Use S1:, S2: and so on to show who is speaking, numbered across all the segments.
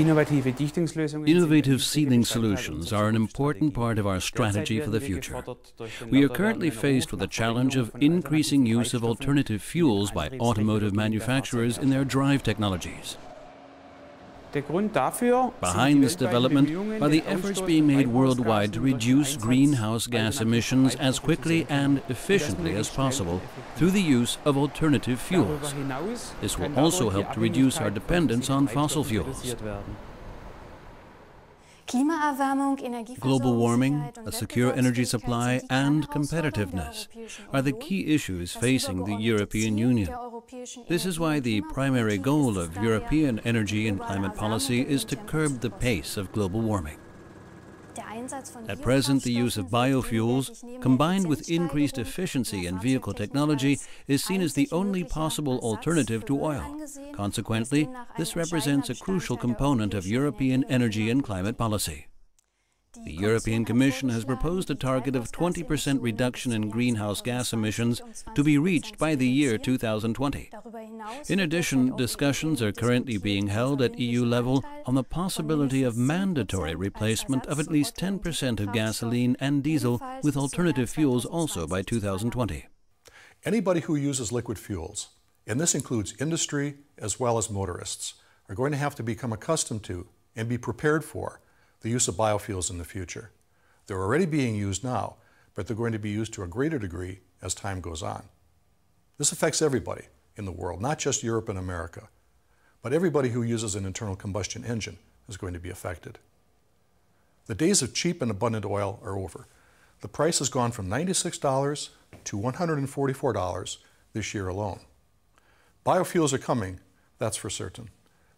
S1: Innovative sealing solutions are an important part of our strategy for the future. We are currently faced with the challenge of increasing use of alternative fuels by automotive manufacturers in their drive technologies. Behind this development are the efforts being made worldwide to reduce greenhouse gas emissions as quickly and efficiently as possible through the use of alternative fuels. This will also help to reduce our dependence on fossil fuels. Global warming, a secure energy supply, and competitiveness are the key issues facing the European Union. This is why the primary goal of European energy and climate policy is to curb the pace of global warming. At present, the use of biofuels, combined with increased efficiency in vehicle technology, is seen as the only possible alternative to oil. Consequently, this represents a crucial component of European energy and climate policy. The European Commission has proposed a target of 20% reduction in greenhouse gas emissions to be reached by the year 2020. In addition, discussions are currently being held at EU level on the possibility of mandatory replacement of at least 10% of gasoline and diesel with alternative fuels also by 2020.
S2: Anybody who uses liquid fuels, and this includes industry as well as motorists, are going to have to become accustomed to and be prepared for the use of biofuels in the future. They're already being used now, but they're going to be used to a greater degree as time goes on. This affects everybody in the world, not just Europe and America, but everybody who uses an internal combustion engine is going to be affected. The days of cheap and abundant oil are over. The price has gone from $96 to $144 this year alone. Biofuels are coming, that's for certain.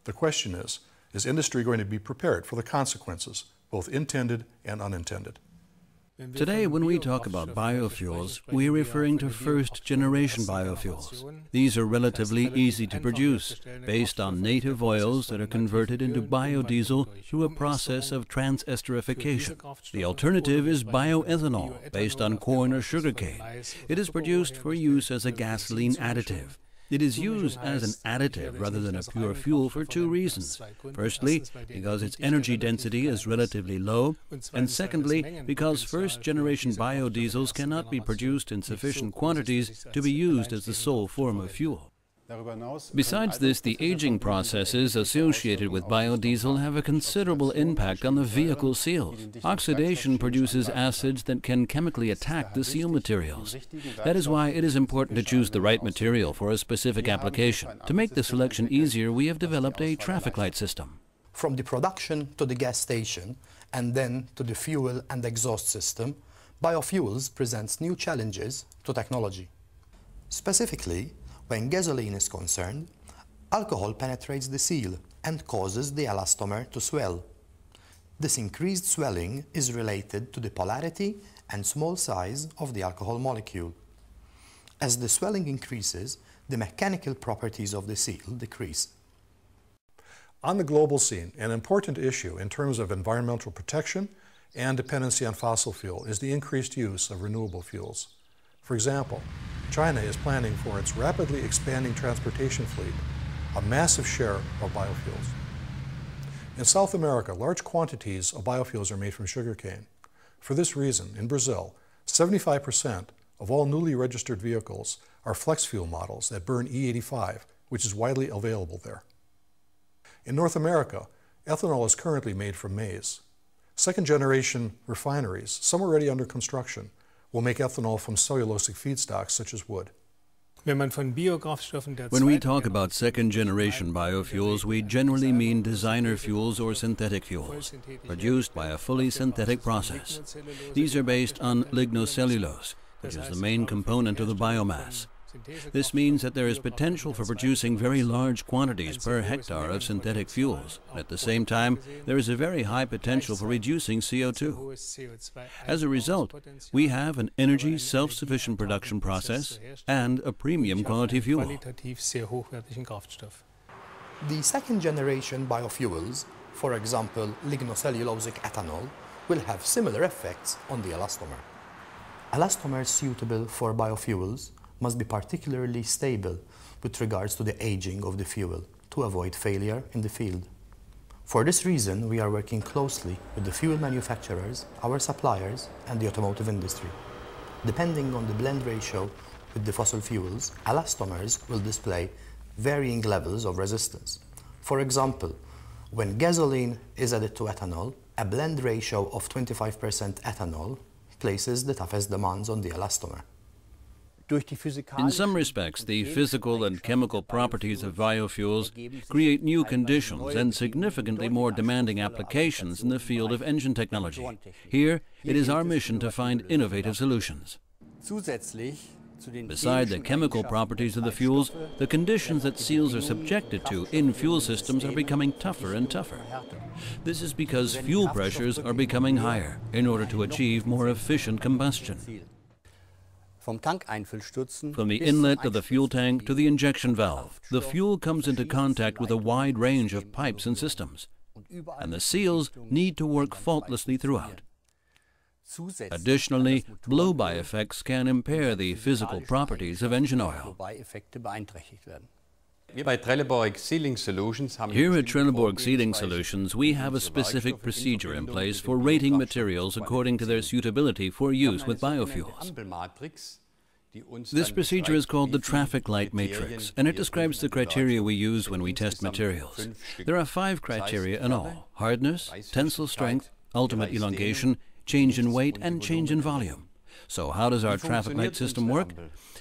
S2: The question is, is industry going to be prepared for the consequences, both intended and unintended?
S1: Today, when we talk about biofuels, we are referring to first generation biofuels. These are relatively easy to produce, based on native oils that are converted into biodiesel through a process of transesterification. The alternative is bioethanol, based on corn or sugarcane. It is produced for use as a gasoline additive. It is used as an additive rather than a pure fuel for two reasons. Firstly, because its energy density is relatively low, and secondly, because first generation biodiesels cannot be produced in sufficient quantities to be used as the sole form of fuel. Besides this, the aging processes associated with biodiesel have a considerable impact on the vehicle seals. Oxidation produces acids that can chemically attack the seal materials. That is why it is important to choose the right material for a specific application. To make the selection easier, we have developed a traffic light system.
S3: From the production to the gas station and then to the fuel and exhaust system, biofuels presents new challenges to technology. Specifically, when gasoline is concerned, alcohol penetrates the seal and causes the elastomer to swell. This increased swelling is related to the polarity and small size of the alcohol molecule. As the swelling increases, the mechanical properties of the seal decrease.
S2: On the global scene, an important issue in terms of environmental protection and dependency on fossil fuel is the increased use of renewable fuels. For example, China is planning for its rapidly expanding transportation fleet a massive share of biofuels. In South America, large quantities of biofuels are made from sugarcane. For this reason, in Brazil, 75% of all newly registered vehicles are flex fuel models that burn E85, which is widely available there. In North America, ethanol is currently made from maize. Second generation refineries, some already under construction, will make ethanol from cellulosic feedstocks such as wood.
S1: When we talk about second generation biofuels, we generally mean designer fuels or synthetic fuels, produced by a fully synthetic process. These are based on lignocellulose, which is the main component of the biomass. This means that there is potential for producing very large quantities per hectare of synthetic fuels. At the same time, there is a very high potential for reducing CO2. As a result, we have an energy self-sufficient production process and a premium quality fuel.
S3: The second generation biofuels, for example lignocellulosic ethanol, will have similar effects on the elastomer. Elastomers suitable for biofuels must be particularly stable with regards to the aging of the fuel to avoid failure in the field. For this reason, we are working closely with the fuel manufacturers, our suppliers, and the automotive industry. Depending on the blend ratio with the fossil fuels, elastomers will display varying levels of resistance. For example, when gasoline is added to ethanol, a blend ratio of 25% ethanol places the toughest demands on the elastomer.
S1: In some respects, the physical and chemical properties of biofuels create new conditions and significantly more demanding applications in the field of engine technology. Here, it is our mission to find innovative solutions. Beside the chemical properties of the fuels, the conditions that seals are subjected to in fuel systems are becoming tougher and tougher. This is because fuel pressures are becoming higher in order to achieve more efficient combustion. From the inlet of the fuel tank to the injection valve, the fuel comes into contact with a wide range of pipes and systems, and the seals need to work faultlessly throughout. Additionally, blow-by effects can impair the physical properties of engine oil. Here at Trelleborg Sealing Solutions, we have a specific procedure in place for rating materials according to their suitability for use with biofuels. This procedure is called the traffic light matrix, and it describes the criteria we use when we test materials. There are five criteria in all hardness, tensile strength, ultimate elongation, change in weight, and change in volume. So, how does our traffic light system work?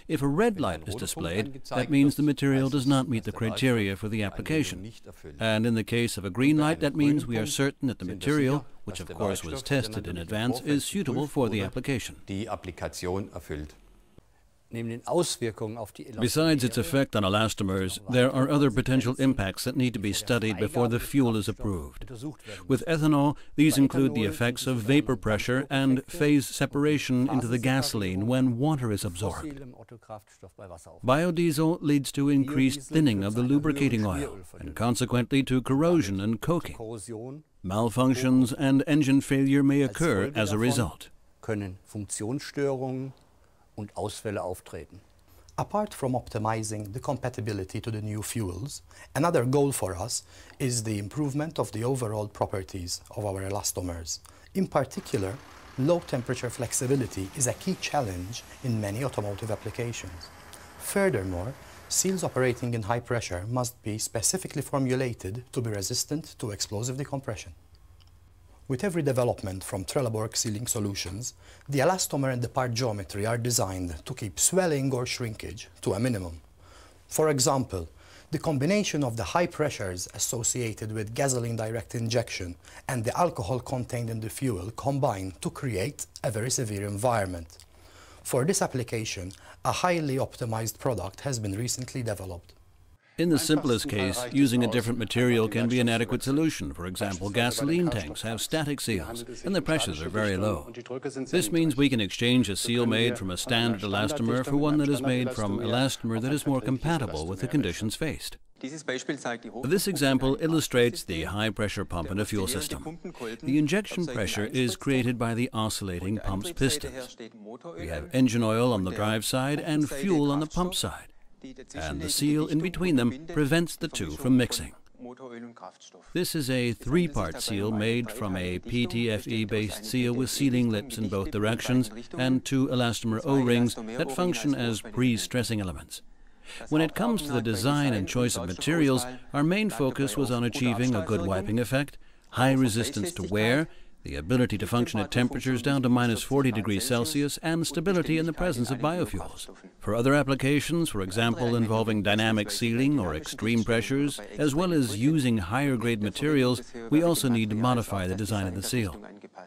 S1: If a red light is displayed, that means the material does not meet the criteria for the application. And in the case of a green light, that means we are certain that the material, which of course was tested in advance, is suitable for the application. Besides its effect on elastomers, there are other potential impacts that need to be studied before the fuel is approved. With ethanol, these include the effects of vapor pressure and phase separation into the gasoline when water is absorbed. Biodiesel leads to increased thinning of the lubricating oil and consequently to corrosion and coking. Malfunctions and engine failure may occur as a result
S3: und Ausfälle auftreten. Apart from optimizing the compatibility to the new fuels, another goal for us is the improvement of the overall properties of our elastomers. In particular, low temperature flexibility is a key challenge in many automotive applications. Furthermore, seals operating in high pressure must be specifically formulated to be resistant to explosive decompression. With every development from Trelleborg sealing solutions, the elastomer and the part geometry are designed to keep swelling or shrinkage to a minimum. For example, the combination of the high pressures associated with gasoline direct injection and the alcohol contained in the fuel combine to create a very severe environment. For this application, a highly optimized product has been recently developed.
S1: In the simplest case, using a different material can be an adequate solution. For example, gasoline tanks have static seals, and the pressures are very low. This means we can exchange a seal made from a standard elastomer for one that is made from elastomer that is more compatible with the conditions faced. This example illustrates the high-pressure pump in a fuel system. The injection pressure is created by the oscillating pump's pistons. We have engine oil on the drive side and fuel on the pump side and the seal in between them prevents the two from mixing. This is a three-part seal made from a PTFE-based seal with sealing lips in both directions and two elastomer O-rings that function as pre-stressing elements. When it comes to the design and choice of materials, our main focus was on achieving a good wiping effect, high resistance to wear, the ability to function at temperatures down to minus 40 degrees Celsius, and stability in the presence of biofuels. For other applications, for example involving dynamic sealing or extreme pressures, as well as using higher grade materials, we also need to modify the design of the seal.